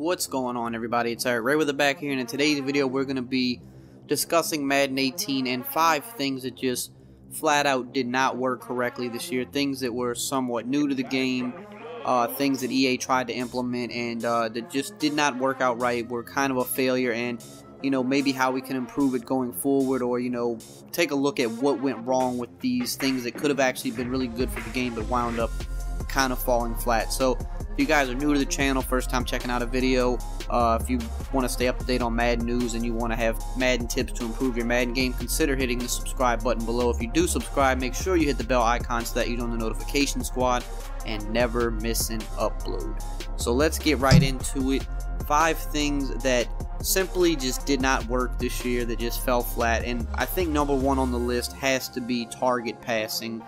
What's going on everybody? It's Rayweather back here and in today's video we're going to be discussing Madden 18 and 5 things that just flat out did not work correctly this year. Things that were somewhat new to the game, uh, things that EA tried to implement and uh, that just did not work out right, were kind of a failure and you know maybe how we can improve it going forward or you know take a look at what went wrong with these things that could have actually been really good for the game but wound up kind of falling flat. So if you guys are new to the channel, first time checking out a video, uh, if you want to stay up to date on Madden news and you want to have Madden tips to improve your Madden game, consider hitting the subscribe button below. If you do subscribe, make sure you hit the bell icon so that you join the notification squad and never miss an upload. So let's get right into it. Five things that simply just did not work this year that just fell flat and I think number one on the list has to be target passing.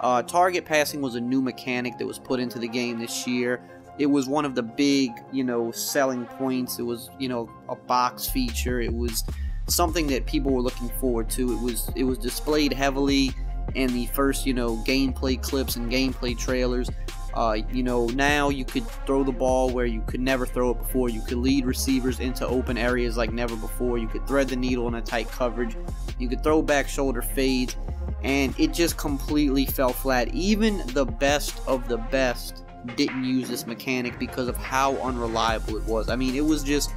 Uh, target passing was a new mechanic that was put into the game this year. It was one of the big, you know, selling points. It was, you know, a box feature. It was something that people were looking forward to. It was it was displayed heavily in the first, you know, gameplay clips and gameplay trailers. Uh, you know, now you could throw the ball where you could never throw it before. You could lead receivers into open areas like never before. You could thread the needle in a tight coverage. You could throw back shoulder fades and it just completely fell flat. Even the best of the best didn't use this mechanic because of how unreliable it was. I mean, it was just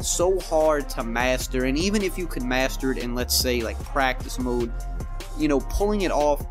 so hard to master, and even if you could master it in, let's say, like practice mode, you know, pulling it off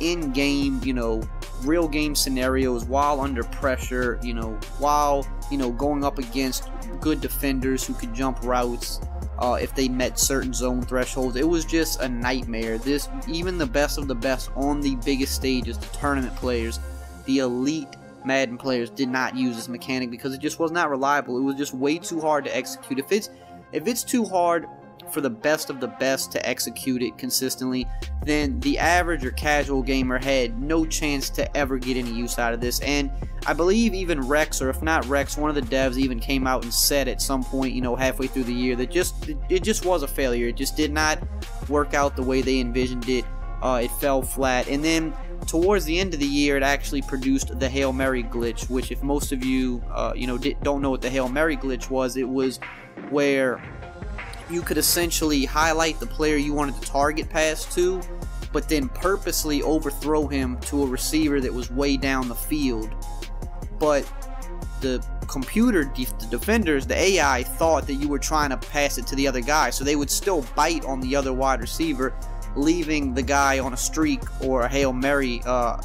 in game, you know, real game scenarios while under pressure, you know, while, you know, going up against good defenders who could jump routes uh, if they met certain zone thresholds. It was just a nightmare. This, even the best of the best on the biggest stages, the tournament players, the elite Madden players did not use this mechanic because it just was not reliable. It was just way too hard to execute. If it's if it's too hard for the best of the best to execute it consistently, then the average or casual gamer had no chance to ever get any use out of this. And I believe even Rex, or if not Rex, one of the devs even came out and said at some point, you know, halfway through the year that just it just was a failure. It just did not work out the way they envisioned it. Uh, it fell flat. And then towards the end of the year, it actually produced the Hail Mary glitch, which if most of you, uh, you know, don't know what the Hail Mary glitch was, it was where you could essentially highlight the player you wanted to target pass to, but then purposely overthrow him to a receiver that was way down the field. But the computer, the defenders, the AI thought that you were trying to pass it to the other guy, so they would still bite on the other wide receiver, leaving the guy on a streak or a Hail Mary uh,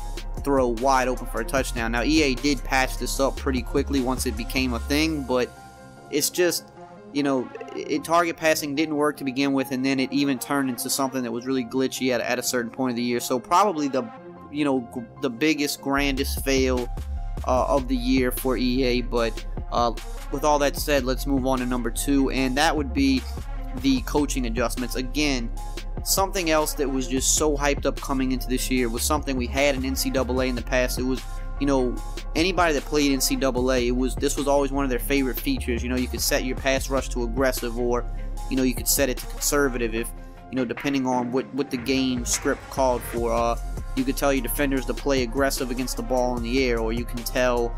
throw wide open for a touchdown. Now, EA did patch this up pretty quickly once it became a thing, but it's just you know, it, target passing didn't work to begin with, and then it even turned into something that was really glitchy at, at a certain point of the year. So probably the, you know, the biggest, grandest fail uh, of the year for EA. But uh, with all that said, let's move on to number two, and that would be the coaching adjustments. Again, something else that was just so hyped up coming into this year was something we had in NCAA in the past. It was you know, anybody that played NCAA, it was this was always one of their favorite features. You know, you could set your pass rush to aggressive, or you know, you could set it to conservative if you know, depending on what what the game script called for. Uh, you could tell your defenders to play aggressive against the ball in the air, or you can tell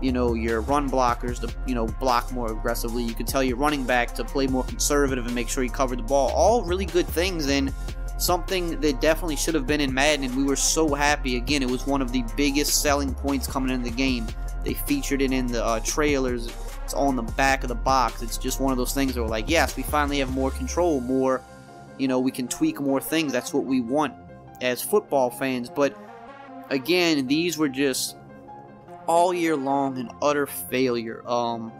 you know your run blockers to you know block more aggressively. You could tell your running back to play more conservative and make sure he covered the ball. All really good things and something that definitely should have been in Madden, and we were so happy. Again, it was one of the biggest selling points coming into the game. They featured it in the uh, trailers. It's on the back of the box. It's just one of those things that were like, yes, we finally have more control, more, you know, we can tweak more things. That's what we want as football fans. But again, these were just all year long an utter failure. Um,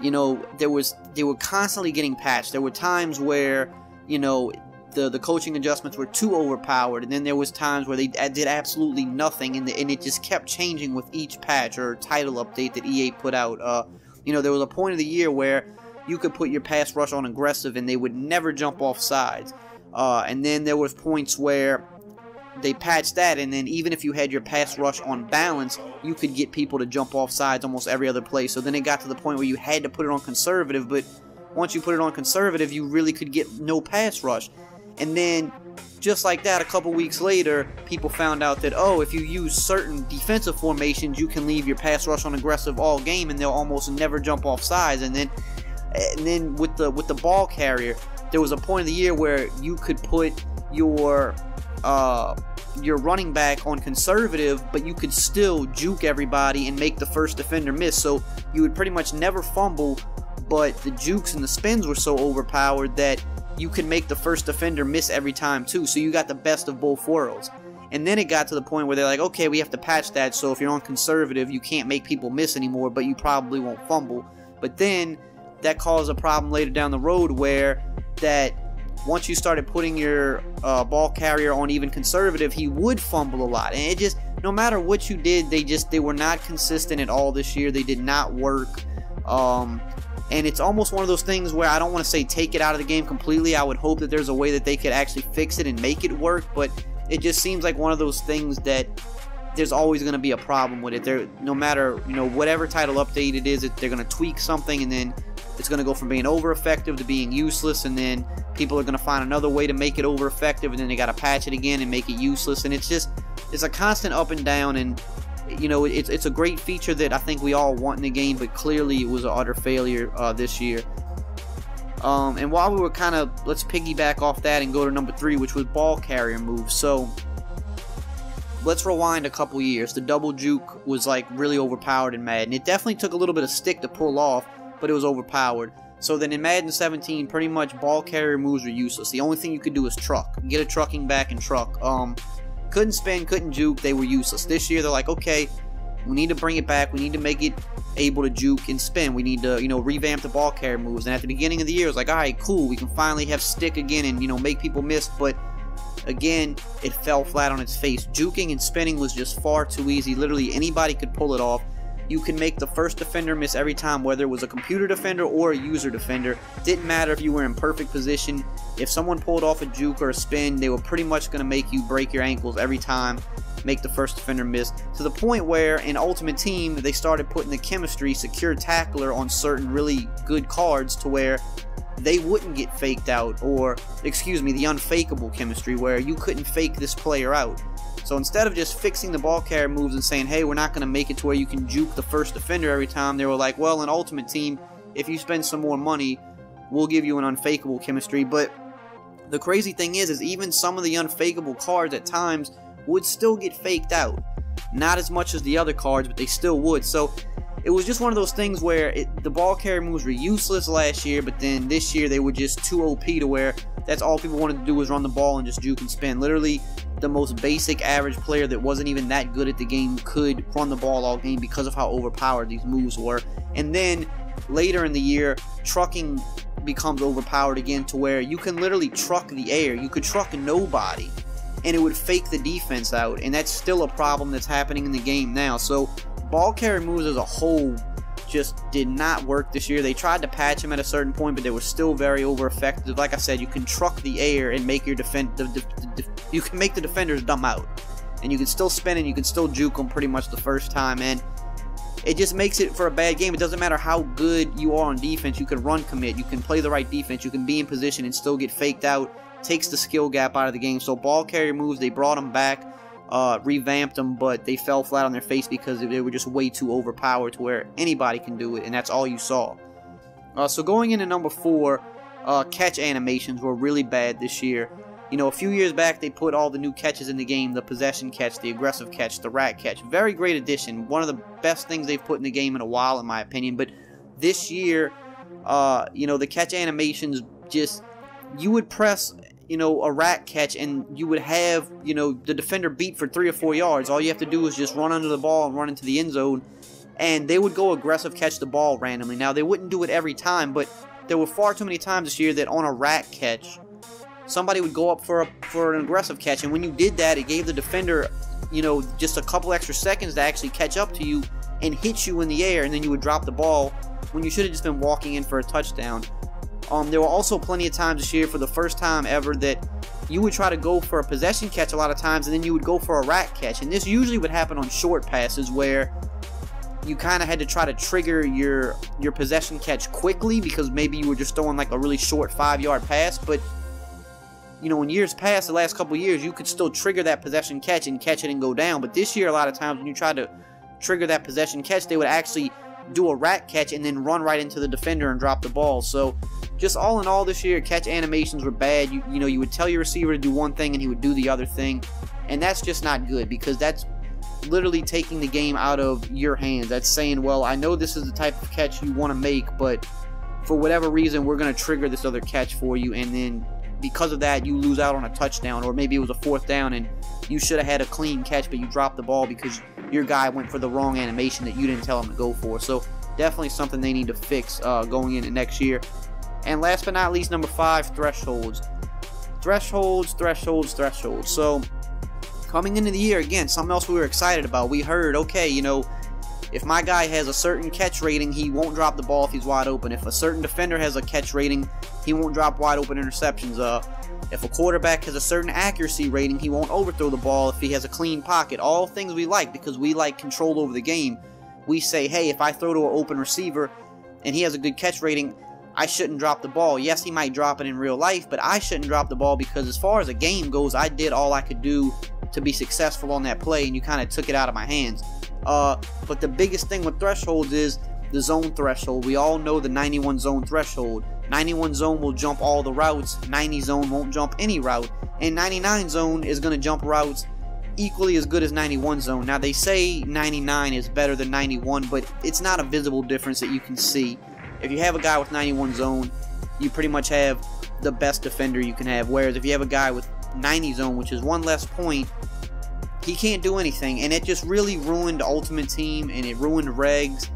you know, there was they were constantly getting patched. There were times where, you know, the, the coaching adjustments were too overpowered, and then there was times where they did absolutely nothing, and, the, and it just kept changing with each patch or title update that EA put out. Uh, you know, there was a point of the year where you could put your pass rush on aggressive, and they would never jump off sides. Uh, and then there was points where they patched that, and then even if you had your pass rush on balance, you could get people to jump off sides almost every other play. So then it got to the point where you had to put it on conservative, but once you put it on conservative, you really could get no pass rush. And then just like that, a couple weeks later, people found out that, oh, if you use certain defensive formations, you can leave your pass rush on aggressive all game and they'll almost never jump off sides. And then and then with the with the ball carrier, there was a point of the year where you could put your uh, your running back on conservative, but you could still juke everybody and make the first defender miss. So you would pretty much never fumble, but the jukes and the spins were so overpowered that you could make the first defender miss every time too. So you got the best of both worlds. And then it got to the point where they're like, okay, we have to patch that. So if you're on conservative, you can't make people miss anymore, but you probably won't fumble. But then that caused a problem later down the road where that once you started putting your uh, ball carrier on even conservative, he would fumble a lot. And it just, no matter what you did, they just, they were not consistent at all this year. They did not work. Um, and it's almost one of those things where I don't want to say take it out of the game completely. I would hope that there's a way that they could actually fix it and make it work, but it just seems like one of those things that there's always going to be a problem with it. There, no matter you know whatever title update it is, they're going to tweak something, and then it's going to go from being over effective to being useless, and then people are going to find another way to make it over effective, and then they got to patch it again and make it useless, and it's just it's a constant up and down, and you know it's it's a great feature that I think we all want in the game, but clearly it was an utter failure uh, this year. Um, and while we were kind of let's piggyback off that and go to number three, which was ball carrier moves. So let's rewind a couple years. The double juke was like really overpowered in Madden. It definitely took a little bit of stick to pull off, but it was overpowered. So then in Madden 17, pretty much ball carrier moves were useless. The only thing you could do is truck. Get a trucking back and truck. Um, couldn't spin, couldn't juke. They were useless. This year, they're like, okay, we need to bring it back. We need to make it able to juke and spin. We need to, you know, revamp the ball carrier moves. And at the beginning of the year, it was like, all right, cool. We can finally have stick again and, you know, make people miss. But Again, it fell flat on its face. Juking and spinning was just far too easy. Literally anybody could pull it off. You can make the first defender miss every time, whether it was a computer defender or a user defender. Didn't matter if you were in perfect position. If someone pulled off a juke or a spin, they were pretty much going to make you break your ankles every time make the first defender miss to the point where in Ultimate Team they started putting the chemistry secure tackler on certain really good cards to where they wouldn't get faked out, or, excuse me, the unfakeable chemistry where you couldn't fake this player out. So instead of just fixing the ball carrier moves and saying, hey, we're not going to make it to where you can juke the first defender every time, they were like, well, in Ultimate Team, if you spend some more money, we'll give you an unfakeable chemistry. But the crazy thing is, is even some of the unfakeable cards at times would still get faked out. Not as much as the other cards, but they still would. So it was just one of those things where it, the ball carrier moves were useless last year, but then this year they were just too OP to where that's all people wanted to do was run the ball and just juke and spin. Literally, the most basic average player that wasn't even that good at the game could run the ball all game because of how overpowered these moves were. And then later in the year, trucking becomes overpowered again to where you can literally truck the air. You could truck nobody and it would fake the defense out. And that's still a problem that's happening in the game now. So ball carrier moves as a whole just did not work this year. They tried to patch him at a certain point, but they were still very over effective. Like I said, you can truck the air and make your defend. The, the, the, you can make the defenders dumb out, and you can still spin and you can still juke them pretty much the first time. And it just makes it for a bad game. It doesn't matter how good you are on defense. You can run commit. You can play the right defense. You can be in position and still get faked out. Takes the skill gap out of the game. So ball carrier moves, they brought them back uh, revamped them, but they fell flat on their face because they were just way too overpowered to where anybody can do it, and that's all you saw. Uh, so going into number four, uh, catch animations were really bad this year. You know, a few years back, they put all the new catches in the game, the possession catch, the aggressive catch, the RAC catch. Very great addition. One of the best things they've put in the game in a while, in my opinion. But this year, uh, you know, the catch animations just, you would press you know, a RAC catch and you would have, you know, the defender beat for three or four yards. All you have to do is just run under the ball and run into the end zone. And they would go aggressive catch the ball randomly. Now, they wouldn't do it every time, but there were far too many times this year that on a RAC catch, somebody would go up for, a, for an aggressive catch. And when you did that, it gave the defender, you know, just a couple extra seconds to actually catch up to you and hit you in the air. And then you would drop the ball when you should have just been walking in for a touchdown. Um, there were also plenty of times this year for the first time ever that you would try to go for a possession catch a lot of times and then you would go for a RAC catch. And this usually would happen on short passes where you kind of had to try to trigger your your possession catch quickly because maybe you were just throwing like a really short five yard pass. But you know, in years past, the last couple years, you could still trigger that possession catch and catch it and go down. But this year, a lot of times when you try to trigger that possession catch, they would actually do a RAC catch and then run right into the defender and drop the ball. So just all in all this year, catch animations were bad. You, you know, you would tell your receiver to do one thing and he would do the other thing. And that's just not good because that's literally taking the game out of your hands. That's saying, well, I know this is the type of catch you want to make, but for whatever reason, we're going to trigger this other catch for you. And then because of that, you lose out on a touchdown, or maybe it was a fourth down and you should have had a clean catch, but you dropped the ball because your guy went for the wrong animation that you didn't tell him to go for. So definitely something they need to fix uh, going into next year. And last but not least, number five, thresholds. Thresholds, thresholds, thresholds. So coming into the year, again, something else we were excited about. We heard, okay, you know, if my guy has a certain catch rating, he won't drop the ball if he's wide open. If a certain defender has a catch rating, he won't drop wide open interceptions. Uh, if a quarterback has a certain accuracy rating, he won't overthrow the ball if he has a clean pocket. All things we like because we like control over the game. We say, hey, if I throw to an open receiver and he has a good catch rating, I shouldn't drop the ball. Yes, he might drop it in real life, but I shouldn't drop the ball because as far as a game goes, I did all I could do to be successful on that play, and you kind of took it out of my hands. Uh, but the biggest thing with thresholds is the zone threshold. We all know the 91 zone threshold. 91 zone will jump all the routes, 90 zone won't jump any route, and 99 zone is going to jump routes equally as good as 91 zone. Now they say 99 is better than 91, but it's not a visible difference that you can see. If you have a guy with 91 zone, you pretty much have the best defender you can have. Whereas if you have a guy with 90 zone, which is one less point, he can't do anything, and it just really ruined Ultimate Team, and it ruined regs.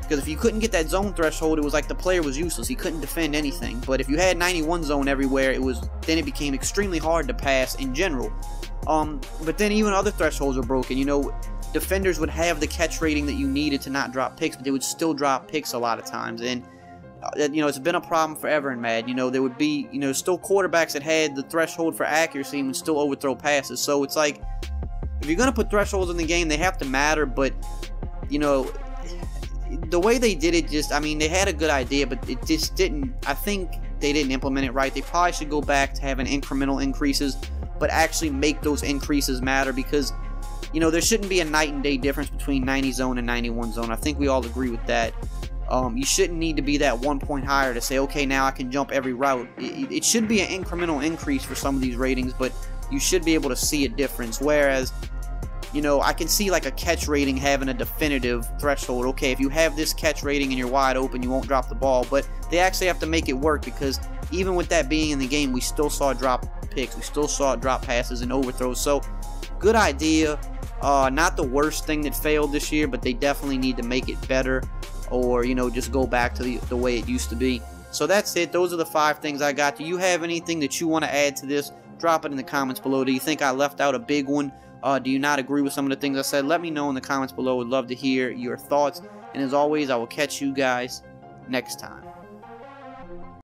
Because if you couldn't get that zone threshold, it was like the player was useless. He couldn't defend anything. But if you had 91 zone everywhere, it was then it became extremely hard to pass in general. Um, but then even other thresholds were broken. You know, defenders would have the catch rating that you needed to not drop picks, but they would still drop picks a lot of times. And uh, you know, it's been a problem forever in Mad. You know, there would be, you know, still quarterbacks that had the threshold for accuracy and would still overthrow passes. So it's like if you're gonna put thresholds in the game, they have to matter. But you know, the way they did it, just I mean, they had a good idea, but it just didn't. I think they didn't implement it right. They probably should go back to having incremental increases, but actually make those increases matter because you know there shouldn't be a night and day difference between 90 zone and 91 zone. I think we all agree with that. Um, you shouldn't need to be that one point higher to say, okay, now I can jump every route. It, it should be an incremental increase for some of these ratings, but you should be able to see a difference. Whereas you know, I can see like a catch rating having a definitive threshold. Okay, if you have this catch rating and you're wide open, you won't drop the ball. But they actually have to make it work because even with that being in the game, we still saw drop picks. We still saw drop passes and overthrows. So, good idea. Uh, not the worst thing that failed this year, but they definitely need to make it better or, you know, just go back to the, the way it used to be. So that's it. Those are the five things I got. Do you have anything that you want to add to this? Drop it in the comments below. Do you think I left out a big one? Uh, do you not agree with some of the things I said? Let me know in the comments below. Would love to hear your thoughts. And as always, I will catch you guys next time.